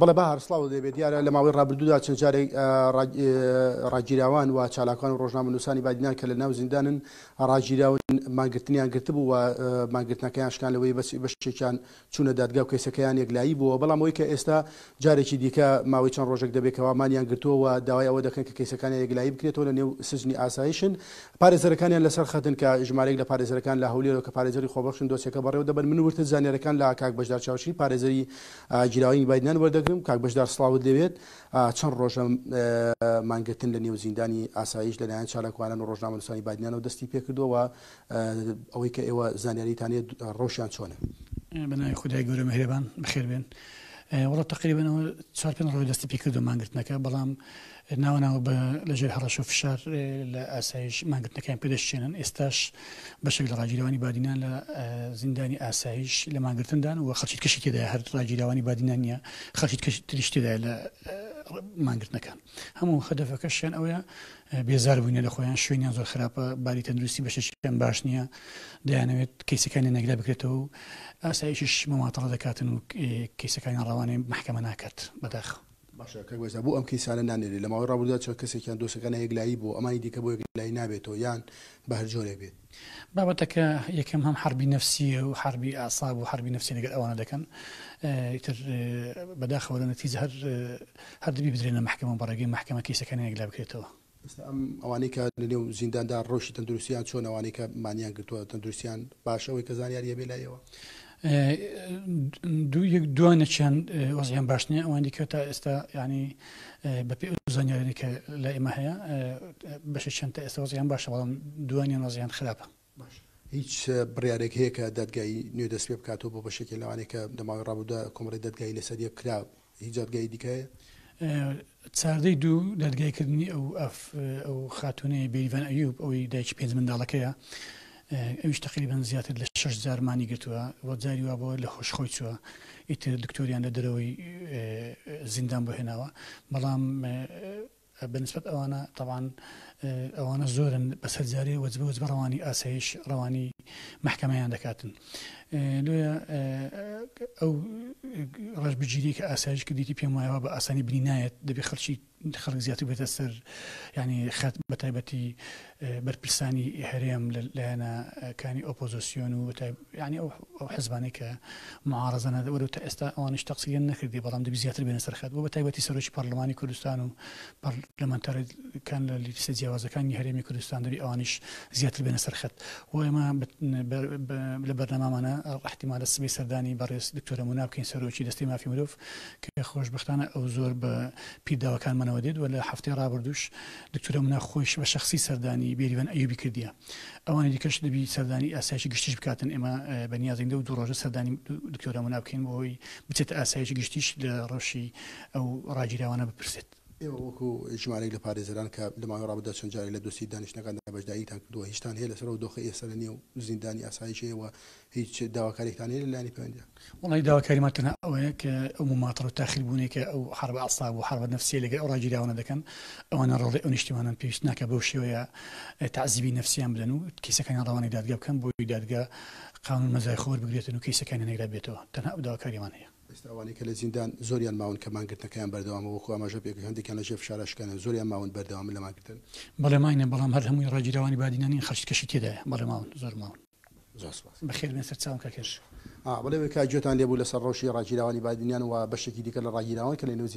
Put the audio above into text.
بەڵێ بەهار سڵاو دەبێت دیارە لە ماوەی ڕابردوودا چەند جارێک ڕاگیراوان و چالاکان و ڕۆژنامە نووسانی بادینان کە لە ناو زیندانن ڕاگیراون ماگرتنیان گرتبوو و ماگرتنەکەیان شکان لەوەی بەسی بەشتێکیان چوونە دادگا و کەیسەکەیان یەکلایی بووە بەڵام ئەوەی کە ئێستا جارێکی دیکە ماوەی چەند ڕۆژێک دەبێتەوە مانیان گرتووە و داوای ئەوە دەکەن کە کەیسەکانی یەکلایی بکرێتەوە لە نێو سجنی ئاسایشن پارێزەرەکانیان لەسەر خەتن کە ژمارەیەک لە پارێزەرەکان لە هەولێرەوە کە پارێزەری خۆبەخشن دۆسیەکە بەڕێوە دەبەن من ورتر زانیاریەکان لە کاک بەشدار چاوشین پارێزەری گیراوەیی بادینان وەردەگرم کاک بەشدار سڵاوت لێبێت چەند ڕۆژە مانگرتن لە نێو زیندانی ئاسایش لەلایەن چالاکوانان و ڕۆژنامەنووسانی بادینانەوە دەستی پێکردووە و ئەوەی کە ئێوە زانیاریتانێت ڕەوشیان چۆنە بەناوی خدای گەورە مەهرەبان بخێربێن وڵات تقریبنەوە چوار پێ ڕۆژ دەستی پێکردو مانگرتنەکە بەڵام ناوە ناوە بە لە ژێر هەڕەش و فشار لە ئاسایش مانگرتنەکەیان پێدەشچێنن ئێستاش بەشێک لە ڕاگیرەوانی بادینان لە زیندانی ئاسایش لە مانگرتندان و خەچیت کەشی تێدا هەر ڕاگیرەوانی بادینان نیە خەچیت کەش تریش تێدا لە مانگرتنەکان هەموو خەدەفەکەشیان ئەوە بێزار بووینە لە خۆیان شوێنیان زۆر خراپە باری تەندروستی بەشێکیان باش نییە دەیانەوێت کەیسەکانی نەگرە بکرێتەوە و ئاسایشش مەماتەڵە دەکاتن و کەیسەکانی ڕەوانەی محکەمە ناکات بەداخ باشە کاک بەرزان بۆ ئەم کەیسانە نانێرێ لە ماوەی ڕابردوودا چەند کەسێک یان دۆسەکانیان یەکلایی بووە ئەمانی دیکە بۆ یەکلایی نابێتەوە یان بە هەر جۆرێک بێت؟ بابەتەکە یەکەم هەم حەربی نەفسییە و حەربی ئەعساب و حەربی نەفسی لەگەر ئەوانە دەکەن ئیتر بەداخەوە لە نەتیجە هەر هەر دەبی بدرێنە مەحکەمە و بە ڕێگەی مەحکەمە کەیسەکانیان یەکلا بکرێتەوە. ئێستا ئەم ئەوانەی کە لە نێو زینداندا ڕەوشی تەندروستیان چۆن ئەوانەی کە مانیان گرتووە تەندروستیان باشە ئەوەی کە زانیاری هەبێ لای ئێوە؟ دوو یەک دوانێکیان وەزعیان باش نییە ئەوان دیکە تا ئێستا ینی بە پێ زانیارێکە لە ئێمە هەیە بەشی چەند تا ئێستا وەزیان باشە بەڵام دوانیان وەزیان خراپە باشە هیچ بڕیارێک هەیە کە دادگایی نوێ دەست پێ بکاتەوە بۆ بەشێکێ لەوانەی کە دە ماوەی ڕابوودا کۆمەڵی دادگایی لەسەر یەک کرا هیچ جادگایی دیکە هەیە؟ چاردەی دوو دادگای کردنی ئەو ئەف ئەو خاتونەیە بێریڤان ئەیوب ئەوەی دایکی پێنج منداڵەکەیە ئەویش تقریبان زیاتر لە شش جار مانی گرتووە و جاری وا بۆ لە خۆش خۆی چووە ئیتر دکتۆریان لە دەرەوەی زیندان بۆ هێناوە بەڵام بە نسبەت ئەوانە تەبعەن ئەوانە زۆرن بەسەر جارێ وەجبە وەجبە ڕەوانی ئاسایش ڕەوانی مەحکەمەیان دەکاتن لۆیە ئەو ڕەش بگیری کە ئاسایش کردیتی پێم وایەوە بە ئاسانی بری نایەت دەبێ خەڵکی خەڵک زیاتر بێتە سەر ینی خەت بە تایبەتی بەرپرسانی هەرێم لە لایەنە کانی ئۆپۆزۆسیۆن و یانی ئەو ئەو حزبانەی کە معارەزە نەدە وەرەو تا ئێستا ئەوانش تەقسیریان نەکردی بەڵام دەبی زیاتر بێنە سەرخەت بۆ بە تایبەتی سەرۆکی پەرلەمانی کوردستان و پەرلەمانتار کان لە لیسە جیاوازەکانی هەرێمی کوردستان دەبی ئەوانش زیاتر بێنە سەرخەت و ئێمە لە بەرنامامانە ئەو احتیمالە سبەی سەردانی بەڕێز دکتۆرە مونا بکەین سەرۆکی دەستەی مافی مرۆڤ کە خۆشبەختانە ئەو زۆر بە پیرداوەکانمانەوە دێت و لە هەفتەی ڕابردووش دکتورە منا خۆیش بە شەخسی سەردانی بێریڤان ئەیوبی کردییە ئەوانی دیکەش دەبی سەردانی ئاسایشی گشتیش بکاتن ئێمە بەنیازین لەو دوو ڕۆژە سەردانی دکتۆرە منا بکەین بۆ هۆی بچێتە ئاسایشی گشتیش لە ڕەوشی ئەو ڕاگیراوانە بپرسێت. ئێوە وەکو ژمارەیەک لە پارێزەران کە لە ماوەی ڕابردوودا چەند جارێک لە دۆسیەی دانیشتنەکاندا بەشداریتان کردووە هیچتان هەیە لەسەر ئەو دۆخەی ئێستا لە نێو زیندانی ئاسایشێ و هیچ داواکاریەکتان هەیە لە لایەنی پەیوەندیدار؟ وەڵایی داواکاریمان تەنها ئەوەیە کە ئەو مماطلە و تاخیر بوونەی کە ئەو حەربە اعصاب و حەربە نەفسیە لەگەر ئەو ڕاگیراوانە دەکەن ئەوانە ڕۆڵی ئەو نیشتیمانان پێویست ناکا بەو شێوەیە تەعزیبی نەفسیان بدەن و کەیسەکانیان ڕەوانەی دادگا بکەن بۆی دادگا قانون مەجای خۆی وەربگرێتن و کەیسەکانیان نەیرا بێتەوە تەنها ئەو داواکاریمان هەیە. ئێستا ئەوانەی کە لە زیندان زۆریان ماون کە مانگرتنەکەیان بەردەوامە وەکو ئاماژە پێ کرد هەندێکیان لە ژێر فشارا شکانیان زۆریان ماون بەردەوامن لە مانگرتن؟ بەڵێ ماینە بەڵام هەر هەمووی ڕاگیراوانی بادینان نین خەڵکی کەشی تێدایە بەڵێ ماون زۆر ماون. زۆر سوپاس. بەخێر بێن سەرچاوم کاک هێرش. بەڵێ کاک گوێتان لێبوو لەسەر ڕەوشی ڕاگیراوانی بایدنیان و بەشێکی دیکە لە ڕاگیراوان کە لە نێو